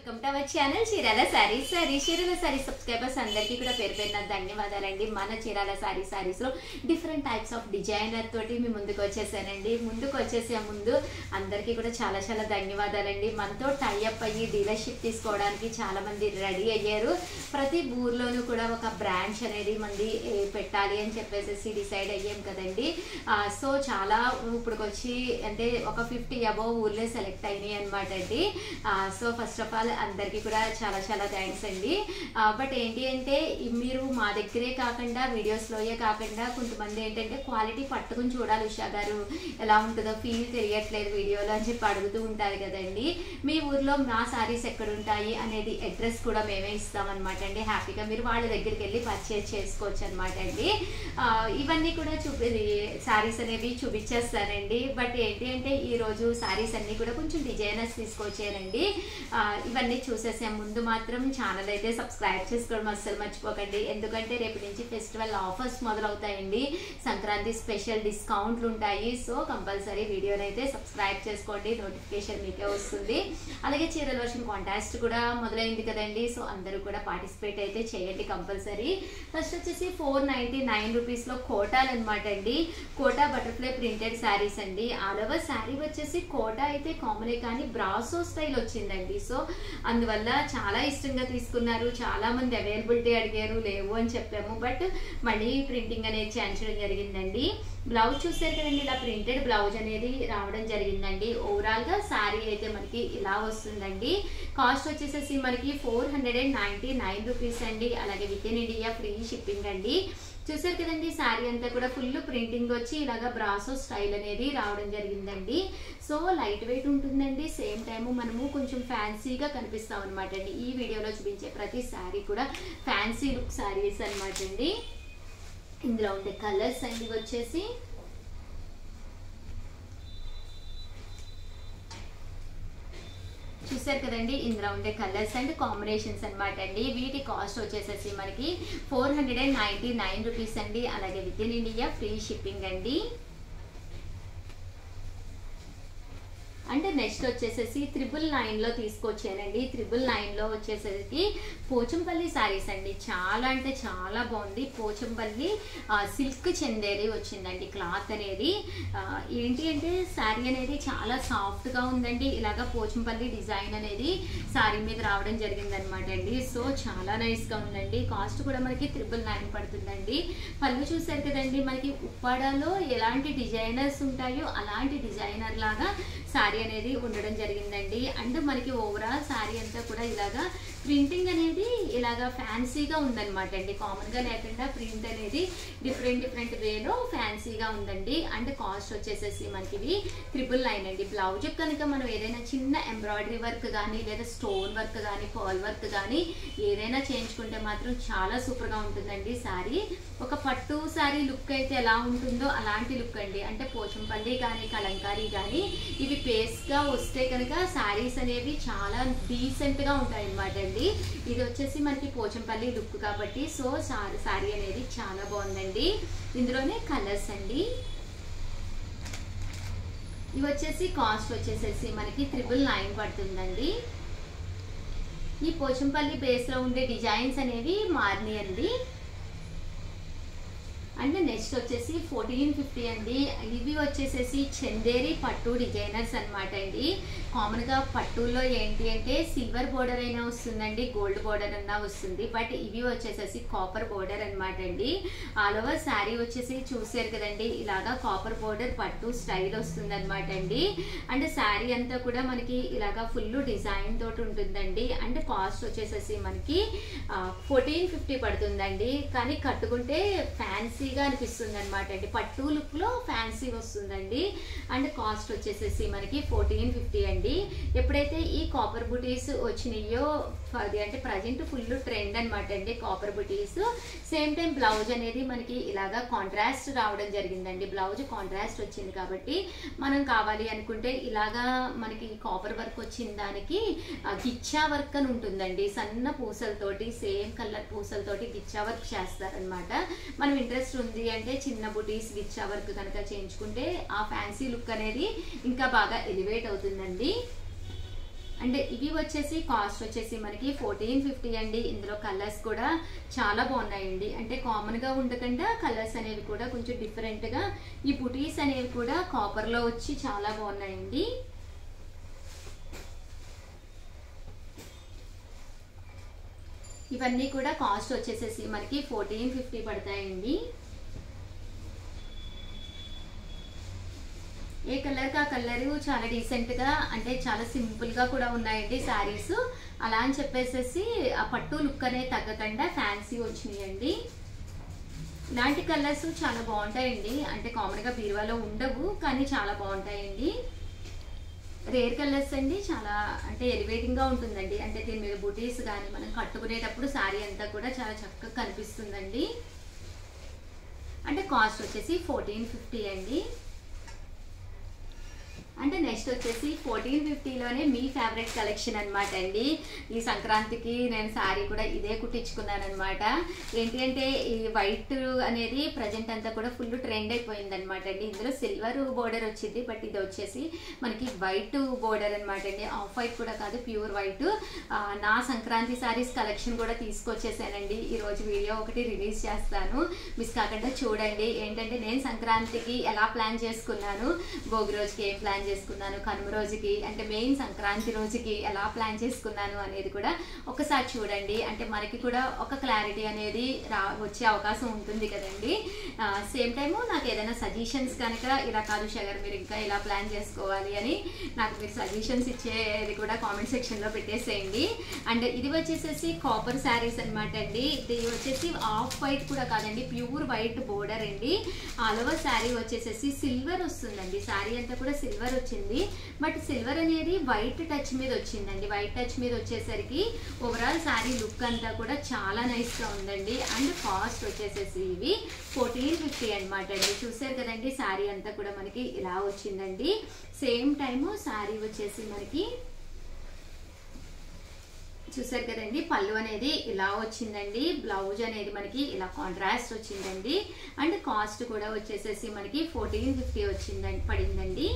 Welcome to our channel Chirala sari sari Chirala sari subscribers అందరికీ కూడా పేరు పేరున ధన్యవాదాలండి. మన చీరాల సారీ సారీస్లో డిఫరెంట్ టైప్స్ ఆఫ్ డిజైనర్ తోటి మీ ముందుకు వచ్చేసానండి. ముందుకు వచ్చేసే ముందు అందరికీ కూడా చాలా చాలా ధన్యవాదాలండి. మనతో టైఅప్ అయ్యి డీలర్షిప్ తీసుకోవడానికి చాలా మంది రెడీ అయ్యారు. ప్రతి ఊర్లోనూ కూడా ఒక బ్రాంచ్ అనేది మంది పెట్టాలి అని చెప్పేసి డిసైడ్ అయ్యాం కదండి. సో చాలా ఇప్పుడుకొచ్చి అంటే ఒక ఫిఫ్టీ అబోవ్ ఊర్లే సెలెక్ట్ అయినాయి అనమాట అండి. సో ఫస్ట్ ఆఫ్ ఆల్ అందరికీ కూడా చాలా చాలా థ్యాంక్స్ అండి. బట్ ఏంటి అంటే మీరు మా దగ్గరే కాకుండా వీడియోస్లోయే కాకుండా కొంతమంది ఏంటంటే క్వాలిటీ పట్టుకుని చూడాలి ఉషా గారు. ఎలా ఉంటుందో ఫీల్ తెలియట్లేదు వీడియోలో అని చెప్పి అడుగుతూ ఉంటారు కదండి. మీ ఊర్లో మా సారీస్ ఎక్కడ ఉంటాయి అనేది అడ్రస్ కూడా మేమే ఇస్తామన్నమాట అండి. హ్యాపీగా మీరు వాళ్ళ దగ్గరికి వెళ్ళి పర్చేజ్ చేసుకోవచ్చు అనమాట అండి. ఇవన్నీ కూడా చూపి సారీస్ అనేవి చూపించేస్తానండి. బట్ ఏంటి అంటే ఈరోజు సారీస్ అన్ని కూడా కొంచెం డిజైనర్స్ తీసుకొచ్చానండి ఇవన్నీ ఇవన్నీ చూసేసే ముందు మాత్రం ఛానల్ అయితే సబ్స్క్రైబ్ చేసుకోవడం అస్సలు మర్చిపోకండి. ఎందుకంటే రేపు నుంచి ఫెస్టివల్ ఆఫర్స్ మొదలవుతాయండి. సంక్రాంతి స్పెషల్ డిస్కౌంట్లు ఉంటాయి. సో కంపల్సరీ వీడియోని అయితే సబ్స్క్రైబ్ చేసుకోండి. నోటిఫికేషన్ మీకే వస్తుంది. అలాగే చీరల వర్షం కాంటాస్ట్ కూడా మొదలైంది కదండి. సో అందరూ కూడా పార్టిసిపేట్ అయితే చేయండి కంపల్సరీ ఫస్ట్ వచ్చేసి ఫోర్ నైంటీ నైన్ రూపీస్లో కోటాలు అనమాట అండి. కోటా బటర్ఫ్లై ప్రింటెడ్ శారీస్ అండి. ఆల్ ఓవర్ శారీ వచ్చేసి కోటా అయితే కామనే కానీ బ్రాసో స్టైల్ వచ్చిందండి. సో అందువల్ల చాలా ఇష్టంగా తీసుకున్నారు. చాలా మంది అవైలబిలిటీ అడిగారు లేవు అని చెప్పాము. బట్ మళ్ళీ ప్రింటింగ్ అనేది చేయించడం జరిగిందండి. బ్లౌజ్ చూసారు కదండి ఇలా ప్రింటెడ్ బ్లౌజ్ అనేది రావడం జరిగిందండి. ఓవరాల్గా శారీ అయితే మనకి ఇలా వస్తుందండి. కాస్ట్ వచ్చేసేసి మనకి four hundred and ninety nine rupees అండి. అలాగే with in India free shipping అండి. చూసారు కదండి శారీ అంతా కూడా ఫుల్ ప్రింటింగ్ వచ్చి ఇలాగా బ్రాసో స్టైల్ అనేది రావడం జరిగిందండి. సో లైట్ వెయిట్ ఉంటుందండి. సేమ్ టైం మనము కొంచెం ఫ్యాన్సీగా కనిపిస్తాం అనమాట అండి. ఈ వీడియోలో చూపించే ప్రతి శారీ కూడా ఫ్యాన్సీ లుక్ శారీస్ అనమాట అండి. ఇందులో ఉండే కలర్స్ అండి వచ్చేసి చూసారు కదండి ఇందులో ఉండే కలర్స్ అండ్ కాంబినేషన్స్ అనమాట అండి. వీటి కాస్ట్ వచ్చేసేసి మనకి four hundred and ninety nine rupees అండి. అలాగే with in India free shipping అండి. అంటే నెక్స్ట్ వచ్చేసేసి త్రిబుల్ నైన్లో తీసుకొచ్చానండి. త్రిబుల్ నైన్లో వచ్చేసరికి పోచంపల్లి శారీస్ అండి. చాలా అంటే చాలా బాగుంది. పోచంపల్లి సిల్క్ చందేరి వచ్చిందండి క్లాత్ అనేది. ఏంటి అంటే శారీ అనేది చాలా సాఫ్ట్గా ఉందండి. ఇలాగా పోచంపల్లి డిజైన్ అనేది శారీ మీద రావడం జరిగిందనమాట అండి. సో చాలా నైస్గా ఉందండి. కాస్ట్ కూడా మనకి త్రిబుల్ నైన్ పడుతుందండి. పళ్ళు చూసారు కదండి మనకి ఉప్పాడలో ఎలాంటి డిజైనర్స్ ఉంటాయో అలాంటి డిజైనర్ లాగా శారీ అనేది ఉండడం జరిగిందండి. అండ్ మనకి ఓవరాల్ శారీ అంతా కూడా ఇలాగా ప్రింటింగ్ అనేది ఇలాగా ఫ్యాన్సీగా ఉందన్నమాట అండి. కామన్గా లేకుండా ప్రింట్ అనేది డిఫరెంట్ డిఫరెంట్ వేలో ఫ్యాన్సీగా ఉందండి. అండ్ కాస్ట్ వచ్చేసేసి మనకి ఇది ట్రిపుల్ నైన్ అండి. బ్లౌజ్ కనుక మనం ఏదైనా చిన్న ఎంబ్రాయిడరీ వర్క్ కానీ లేదా స్టోన్ వర్క్ కానీ పర్ల్ వర్క్ కానీ ఏదైనా చేయించుకుంటే మాత్రం చాలా సూపర్గా ఉంటుందండి శారీ. ఒక పట్టు శారీ లుక్ అయితే ఎలా ఉంటుందో అలాంటి లుక్ అండి. అంటే పోచంపల్లి కానీ కలంకారీ కానీ ఇవి పేస్ట్గా వస్తే కనుక శారీస్ అనేవి చాలా డీసెంట్గా ఉంటాయి అన్నమాట అండి ఇది వచ్చేసి మనకి పోచంపల్లి లుక్ కాబట్టి సో శారీ అనేది చాలా బాగుందండి. ఇందులోనే కలర్స్ అండి. ఇవి వచ్చేసి కాస్ట్ వచ్చేసేసి మనకి త్రిబుల్ నైన్ పడుతుందండి. ఈ పోచంపల్లి బేస్లో ఉండే డిజైన్స్ అనేవి మారినాయండి. అండ్ నెక్స్ట్ వచ్చేసి ఫోర్టీన్ ఫిఫ్టీ అండి. ఇవి వచ్చేసేసి చందేరి పట్టు డిజైనర్స్ అనమాట అండి. కామన్గా పట్టులో ఏంటి అంటే సిల్వర్ బోర్డర్ అయినా వస్తుందండి గోల్డ్ బోర్డర్ అన్నా వస్తుంది. బట్ ఇవి వచ్చేసేసి కాపర్ బోర్డర్ అనమాట అండి. ఆల్ ఓవర్ శారీ వచ్చేసి చూసారు కదండి ఇలాగా కాపర్ బోర్డర్ పట్టు స్టైల్ వస్తుంది అనమాట అండి. అండ్ శారీ అంతా కూడా మనకి ఇలాగా ఫుల్ డిజైన్ తోటి ఉంటుందండి. అండ్ కాస్ట్ వచ్చేసేసి మనకి ఫోర్టీన్ ఫిఫ్టీ పడుతుందండి. కానీ కట్టుకుంటే ఫ్యాన్సీ ఫ్యాన్సీగా అనిపిస్తుంది అనమాట అండి. పట్టు లుక్లో ఫ్యాన్సీ వస్తుందండి. అండ్ కాస్ట్ వచ్చేసేసి మనకి ఫోర్టీన్ ఫిఫ్టీ అండి. ఎప్పుడైతే ఈ కాపర్ బుటీస్ వచ్చినాయో అది అంటే ప్రజెంట్ ఫుల్ ట్రెండ్ అనమాట అండి కాపర్ బుటీస్. సేమ్ టైం బ్లౌజ్ అనేది మనకి ఇలాగా కాంట్రాస్ట్ రావడం జరిగిందండి. బ్లౌజ్ కాంట్రాస్ట్ వచ్చింది కాబట్టి మనం కావాలి అనుకుంటే ఇలాగా మనకి కాపర్ వర్క్ వచ్చిన దానికి గిచ్చా వర్క్ అని ఉంటుందండి. సన్న పూసలతోటి సేమ్ కలర్ పూసలతోటి గిచ్చా వర్క్ చేస్తారనమాట మనం ఇంట్రెస్ట్ ఉంది అంటే చిన్న బుటీస్ విచ్ వర్క్ కనుక చేయించుకుంటే ఆ ఫ్యాన్సీ లుక్ అనేది ఇంకా బాగా ఎలివేట్ అవుతుందండి. అండ్ ఇవి వచ్చేసి కాస్ట్ వచ్చేసి మనకి ఫోర్టీన్ ఫిఫ్టీ అండి. ఇందులో కలర్స్ కూడా చాలా బాగున్నాయండి. అంటే కామన్గా ఉండకుండా కలర్స్ అనేవి కూడా కొంచెం డిఫరెంట్గా ఈ బుటీస్ అనేవి కూడా కాపర్లో వచ్చి చాలా బాగున్నాయండి. ఇవన్నీ కూడా కాస్ట్ వచ్చేసేసి మనకి ఫోర్టీన్ ఫిఫ్టీ పడతాయండి. ఏ కలర్ కా కలర్ చాలా డీసెంట్గా అంటే చాలా సింపుల్గా కూడా ఉన్నాయండి శారీస్. అలా అని చెప్పేసేసి ఆ పట్టు లుక్ అనేది తగ్గకుండా ఫ్యాన్సీ వచ్చినాయండి. ఇలాంటి కలర్స్ చాలా బాగుంటాయండి. అంటే కామన్గా బీరువాలో ఉండవు కానీ చాలా బాగుంటాయండి. రేర్ కలర్స్ అండి చాలా అంటే ఎలివేటింగ్గా ఉంటుందండి. అంటే దీని మీద బుటీస్ కానీ మనం కట్టుకునేటప్పుడు శారీ అంతా కూడా చాలా చక్కగా కనిపిస్తుందండి. అంటే కాస్ట్ వచ్చేసి ఫోర్టీన్ ఫిఫ్టీ అండి. అంటే నెక్స్ట్ వచ్చేసి ఫోర్టీన్ ఫిఫ్టీలోనే మీ ఫేవరెట్ కలెక్షన్ అనమాట అండి. ఈ సంక్రాంతికి నేను శారీ కూడా ఇదే కుట్టించుకున్నాను అనమాట ఏంటి అంటే ఈ వైట్ అనేది ప్రజెంట్ అంతా కూడా ఫుల్ ట్రెండ్ అయిపోయింది అనమాట అండి. ఇందులో సిల్వర్ బోర్డర్ వచ్చింది బట్ ఇది వచ్చేసి మనకి వైట్ బోర్డర్ అనమాట అండి. ఆఫ్ వైట్ కూడా కాదు ప్యూర్ వైట్ నా సంక్రాంతి శారీస్ కలెక్షన్ కూడా తీసుకొచ్చేసానండి. ఈరోజు వీడియో ఒకటి రిలీజ్ చేస్తాను. మిస్ కాకుండా చూడండి. ఏంటంటే నేను సంక్రాంతికి ఎలా ప్లాన్ చేసుకున్నాను భోగి రోజుకి ఏం ప్లాన్ చేసుకున్నాను కనుమ రోజుకి అంటే మెయిన్ సంక్రాంతి రోజుకి ఎలా ప్లాన్ చేసుకున్నాను అనేది కూడా ఒకసారి చూడండి. అంటే మనకి కూడా ఒక క్లారిటీ అనేది రా వచ్చే అవకాశం ఉంటుంది కదండి. సేమ్ టైము నాకు ఏదైనా సజెషన్స్ కనుక ఇలా కాదు షగర్ మీరు ఇంకా ఇలా ప్లాన్ చేసుకోవాలి అని నాకు మీరు సజెషన్స్ ఇచ్చేది కూడా కామెంట్ సెక్షన్లో పెట్టేసేయండి. అండ్ ఇది వచ్చేసేసి కాపర్ శారీస్ అనమాట అండి. ఇది వచ్చేసి ఆఫ్ వైట్ కూడా కాదండి ప్యూర్ వైట్ బోర్డర్ అండి. ఆల్ ఓవర్ శారీ వచ్చేసేసి సిల్వర్ వస్తుందండి. శారీ అంతా కూడా సిల్వర్ వచ్చింది. బట్ సిల్వర్ అనేది వైట్ టచ్ మీద వచ్చిందండి. వైట్ టచ్ మీద వచ్చేసరికి ఓవరాల్ శారీ లుక్ అంతా కూడా చాలా నైస్గా ఉందండి. అండ్ కాస్ట్ వచ్చేసేసి ఇవి ఫోర్టీన్ ఫిఫ్టీ అనమాట అండి. చూసారు కదండి శారీ అంతా కూడా మనకి ఇలా వచ్చిందండి. సేమ్ టైము శారీ వచ్చేసి మనకి చూసారు కదండి పళ్ళు అనేది ఇలా వచ్చిందండి. బ్లౌజ్ అనేది మనకి ఇలా కాంట్రాస్ట్ వచ్చిందండి. అండ్ కాస్ట్ కూడా వచ్చేసేసి మనకి ఫోర్టీన్ ఫిఫ్టీ వచ్చిందండి పడిందండి.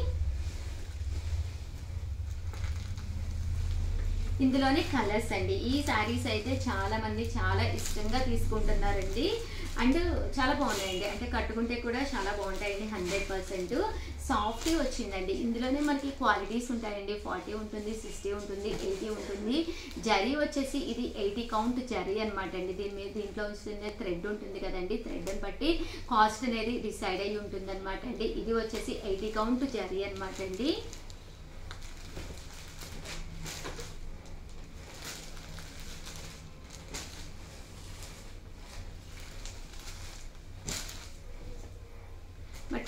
ఇందులోనే కలర్స్ అండి. ఈ శారీస్ అయితే చాలా మంది చాలా ఇష్టంగా తీసుకుంటున్నారండి. అండ్ చాలా బాగున్నాయండి. అంటే కట్టుకుంటే కూడా చాలా బాగుంటాయండి హండ్రెడ్ పర్సెంట్. సాఫ్ట్ వచ్చిందండి. ఇందులోనే మనకి క్వాలిటీస్ ఉంటాయండి. ఫార్టీ ఉంటుంది సిక్స్టీ ఉంటుంది ఎయిటీ ఉంటుంది. జరీ వచ్చేసి ఇది ఎయిటీ కౌంట్ జరీ అనమాట అండి దీని మీద దీంట్లో వస్తుంది థ్రెడ్ ఉంటుంది కదండి. థ్రెడ్ని బట్టి కాస్ట్ అనేది డిసైడ్ అయ్యి ఉంటుంది అనమాట అండి ఇది వచ్చేసి ఎయిటీ కౌంట్ జరీ అనమాట అండి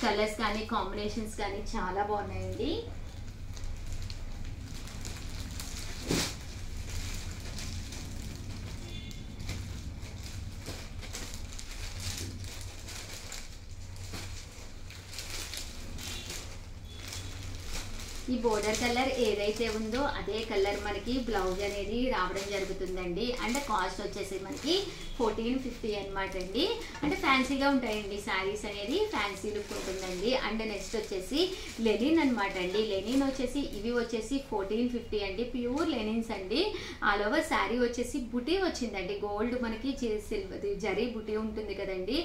కలర్స్ కానీ కాంబినేషన్స్ కానీ చాలా బాగున్నాయండి. ఈ బోర్డర్ కలర్ ఏదైతే ఉందో అదే కలర్ మనకి బ్లౌజ్ అనేది రావడం జరుగుతుందండి. అండ్ కాస్ట్ వచ్చేసి మనకి ఫోర్టీన్ ఫిఫ్టీ అనమాట అండి. అంటే ఫ్యాన్సీగా ఉంటాయండి శారీస్ అనేది ఫ్యాన్సీ లుక్ ఉంటుందండి. అండ్ నెక్స్ట్ వచ్చేసి లెనిన్ అనమాట అండి. లెనిన్ వచ్చేసి ఇవి వచ్చేసి ఫోర్టీన్ ఫిఫ్టీ అండి. ప్యూర్ లెనిన్స్ అండి. ఆల్ ఓవర్ శారీ వచ్చేసి బుటీ వచ్చిందండి. గోల్డ్ మనకి సిల్వర్ జరీ బుటీ ఉంటుంది కదండి.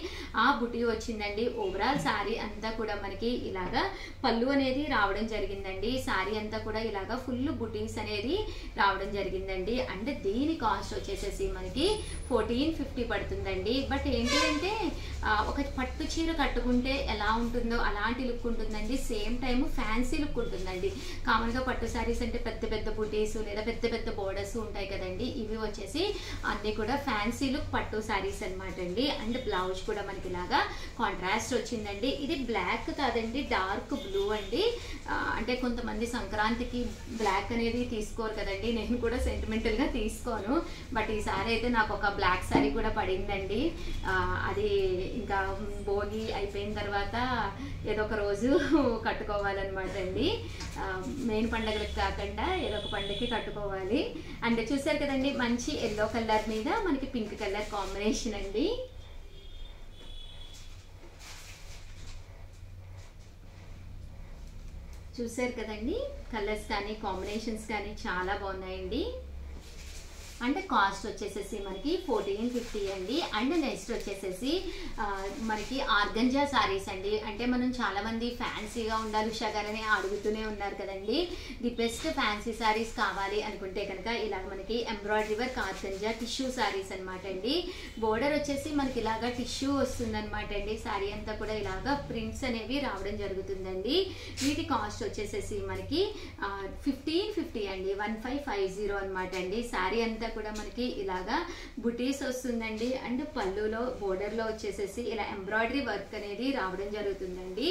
ఆ బుటీ వచ్చిందండి. ఓవరాల్ శారీ అంతా కూడా మనకి ఇలాగా పళ్ళు అనేది రావడం జరిగిందండి. శారీ అంతా కూడా ఇలాగా ఫుల్ బుటీస్ అనేది రావడం జరిగిందండి. అంటే దీని కాస్ట్ వచ్చేసేసి మనకి ఫోర్టీన్ ఫిఫ్టీ పడుతుందండి. బట్ ఏంటి అంటే ఒక పట్టు చీర కట్టుకుంటే ఎలా ఉంటుందో అలాంటి లుక్ ఉంటుందండి. సేమ్ టైం ఫ్యాన్సీ లుక్ ఉంటుందండి. కామన్గా పట్టు శారీస్ అంటే పెద్ద పెద్ద బుటీస్ లేదా పెద్ద పెద్ద బోర్డర్స్ ఉంటాయి కదండి. ఇవి వచ్చేసి అన్నీ కూడా ఫ్యాన్సీ లుక్ పట్టు శారీస్ అనమాట అండి. అండ్ బ్లౌజ్ కూడా మనకి ఇలాగా కాంట్రాస్ట్ వచ్చిందండి. ఇది బ్లాక్ కాదండి డార్క్ బ్లూ అండి. అంటే కొంతమంది సంక్రాంతికి బ్లాక్ అనేది తీసుకోరు కదండి. నేను కూడా సెంటిమెంటల్గా తీసుకోను. బట్ ఈసారి అయితే నాకు ఒక బ్లాక్ శారీ కూడా పడిందండి. అది ఇంకా భోగి అయిపోయిన తర్వాత ఏదో ఒక రోజు కట్టుకోవాలన్నమాట అండి మెయిన్ పండగలకు కాకుండా ఏదో ఒక పండగకి కట్టుకోవాలి. అంటే చూసారు కదండి మంచి ఎల్లో కలర్ మీద మనకి పింక్ కలర్ కాంబినేషన్ అండి. చూసారు కదండి కలర్స్ కానీ కాంబినేషన్స్ కానీ చాలా బాగున్నాయండి. అంటే కాస్ట్ వచ్చేసేసి మనకి ఫోర్టీన్ ఫిఫ్టీ అండి. అండ్ నెక్స్ట్ వచ్చేసేసి మనకి ఆర్గంజా సారీస్ అండి. అంటే మనం చాలామంది ఫ్యాన్సీగా ఉండాలి ఉషా గారని అడుగుతూనే ఉన్నారు కదండి. ది బెస్ట్ ఫ్యాన్సీ సారీస్ కావాలి అనుకుంటే కనుక ఇలా మనకి embroidery work organza tissue saris అనమాట అండి. బోర్డర్ వచ్చేసి మనకి ఇలాగా టిష్యూ వస్తుందన్నమాట అండి. శారీ అంతా కూడా ఇలాగా ప్రింట్స్ అనేవి రావడం జరుగుతుందండి. వీటి కాస్ట్ వచ్చేసేసి మనకి ఫిఫ్టీన్ ఫిఫ్టీ అండి. వన్ ఫైవ్ ఫైవ్ జీరో అనమాట అండి. శారీ అంతా కూడా మనకి ఇలాగా బుటీస్ వస్తుందండి. అండ్ పళ్ళులో బోర్డర్లో వచ్చేసేసి ఇలా ఎంబ్రాయిడరీ వర్క్ అనేది రావడం జరుగుతుందండి.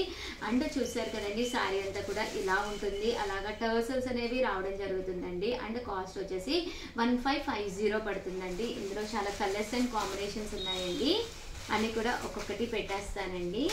అండ్ చూసారు కదండి శారీ అంతా కూడా ఇలా ఉంటుంది. అలాగా టర్సల్స్ అనేవి రావడం జరుగుతుందండి. అండ్ కాస్ట్ వచ్చేసి వన్ ఫైవ్ ఫైవ్ జీరో పడుతుందండి. ఇందులో చాలా కలర్స్ అండ్ కాంబినేషన్స్ ఉన్నాయండి. అన్నీ కూడా ఒక్కొక్కటి పెట్టేస్తానండి.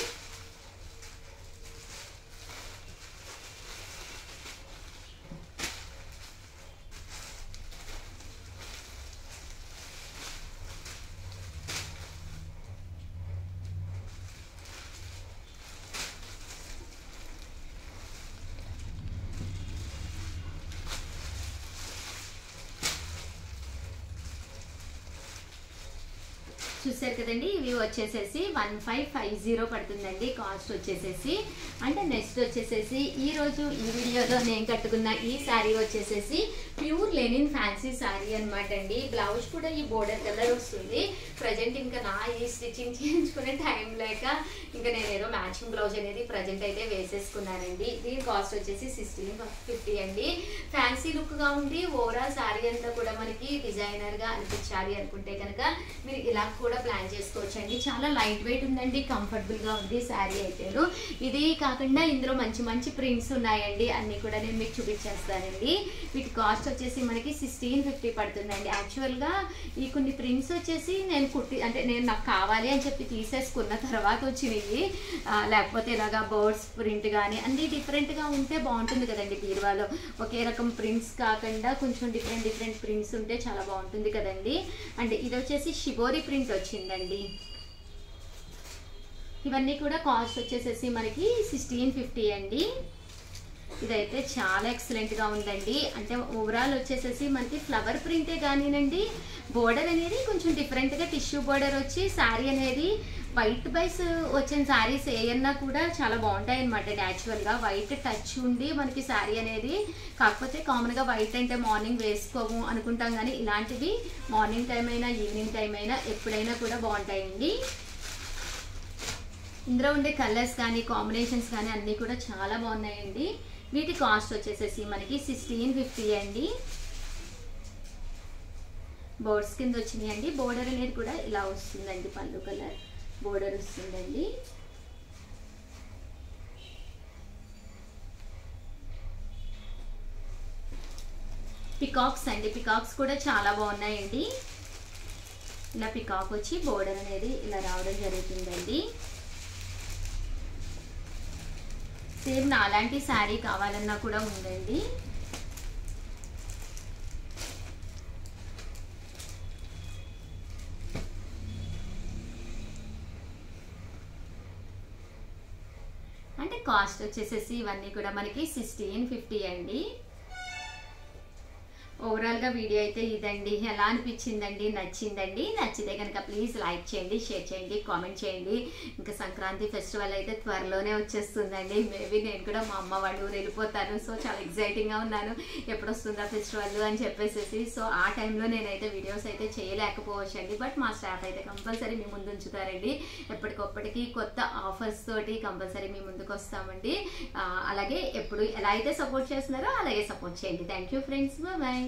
చూసారు కదండి ఇవి వచ్చేసేసి వన్ ఫైవ్ ఫైవ్ జీరో పడుతుందండి కాస్ట్ వచ్చేసేసి. అంటే నెక్స్ట్ వచ్చేసేసి ఈరోజు ఈ వీడియోలో నేను కట్టుకున్న ఈ శారీ వచ్చేసేసి ప్యూర్ లెనిన్ ఫ్యాన్సీ శారీ అనమాట అండి బ్లౌజ్ కూడా ఈ బోర్డర్ కలర్ వస్తుంది. ప్రజెంట్ ఇంకా నా ఈ స్టిచ్చింగ్ చేయించుకునే టైం లేక ఇంకా నేను ఏదో మ్యాచింగ్ బ్లౌజ్ అనేది ప్రజెంట్ అయితే వేసేసుకున్నానండి. దీని కాస్ట్ వచ్చేసి సిక్స్టీన్ ఫిఫ్టీ అండి. ఫ్యాన్సీ లుక్గా ఉండి ఓవరాల్ శారీ అంతా కూడా మనకి డిజైనర్గా అనిపించాలి అనుకుంటే కనుక మీరు ఇలా కూడా ప్లాన్ చేసుకోవచ్చు అండి చాలా లైట్ వెయిట్ ఉందండి కంఫర్టబుల్గా ఉంది శారీ అయితేను. ఇది కాకుండా ఇందులో మంచి మంచి ప్రింట్స్ ఉన్నాయండి. అన్ని కూడా నేను మీకు చూపించేస్తానండి. వీటి కాస్ట్ వచ్చేసి మనకి సిక్స్టీన్ ఫిఫ్టీ పడుతుందండి. యాక్చువల్గా ఈ కొన్ని ప్రింట్స్ వచ్చేసి నేను కుట్టి అంటే నేను నాకు కావాలి అని చెప్పి తీసేసుకున్న తర్వాత వచ్చినవి. లేకపోతే ఇలాగా బర్డ్స్ ప్రింట్ కానీ అన్ని డిఫరెంట్గా ఉంటే బాగుంటుంది కదండి బీరువాలో. ఒకే రకం ప్రింట్స్ కాకుండా కొంచెం డిఫరెంట్ డిఫరెంట్ ప్రింట్స్ ఉంటే చాలా బాగుంటుంది కదండి. అంటే ఇది వచ్చేసి షిబోరి ప్రింట్ వచ్చిందండి. ఇవన్నీ కూడా కాస్ట్ వచ్చేసేసి మనకి సిక్స్టీన్ ఫిఫ్టీ అండి. ఇదైతే చాలా ఎక్సలెంట్గా ఉందండి. అంటే ఓవరాల్ వచ్చేసేసి మనకి ఫ్లవర్ ప్రింటే కానీనండి బోర్డర్ అనేది కొంచెం డిఫరెంట్గా టిష్యూ బోర్డర్ వచ్చి శారీ అనేది వైట్ బైస్ వచ్చిన శారీస్ ఏయన్నా కూడా చాలా బాగుంటాయి అనమాట న్యాచురల్గా వైట్ టచ్ ఉండి మనకి శారీ అనేది కాకపోతే కామన్గా వైట్ అంటే మార్నింగ్ వేసుకోము అనుకుంటాం కానీ ఇలాంటివి మార్నింగ్ టైం అయినా ఈవినింగ్ టైం అయినా ఎప్పుడైనా కూడా బాగుంటాయండి. ఇందులో ఉండే కలర్స్ కానీ కాంబినేషన్స్ కానీ అన్నీ కూడా చాలా బాగున్నాయండి. వీటి కాస్ట్ వచ్చేసేసి మనకి సిక్స్టీన్ ఫిఫ్టీ అండి. బోర్డ్స్ కింద వచ్చినాయి అండి. బోర్డర్ అనేది కూడా ఇలా వస్తుందండి పళ్ళు కలర్ బోర్డర్ వస్తుందండి. పికాక్స్ అండి. పికాక్స్ కూడా చాలా బాగున్నాయండి. ఇలా పికాక్ వచ్చి బోర్డర్ అనేది ఇలా రావడం జరుగుతుందండి. సేమ్ నాలాంటి శారీ కావాలన్నా కూడా ఉందండి. అంటే కాస్ట్ వచ్చేసేసి ఇవన్నీ కూడా మనకి సిక్స్టీన్ ఫిఫ్టీ అండి. ఓవరాల్గా వీడియో అయితే ఇదండి. ఎలా అనిపించిందండి? నచ్చిందండి? నచ్చితే కనుక ప్లీజ్ లైక్ చేయండి షేర్ చేయండి కామెంట్ చేయండి. ఇంకా సంక్రాంతి ఫెస్టివల్ అయితే త్వరలోనే వచ్చేస్తుందండి. మేబీ నేను కూడా మా అమ్మ వాళ్ళు ఊరు వెళ్ళిపోతాను. సో చాలా ఎగ్జైటింగ్గా ఉన్నాను. ఎప్పుడు వస్తుందా ఫెస్టివల్ అని చెప్పేసి సో ఆ టైంలో నేనైతే వీడియోస్ అయితే చేయలేకపోవచ్చు అండి బట్ మా స్టాఫ్ అయితే కంపల్సరీ మీ ముందు ఉంచుతారండి. ఎప్పటికప్పటికి కొత్త ఆఫర్స్ తోటి కంపల్సరీ మీ ముందుకు వస్తామండి. అలాగే ఎప్పుడు ఎలా అయితే సపోర్ట్ చేస్తున్నారో అలాగే సపోర్ట్ చేయండి. Thank you friends. బాయ్.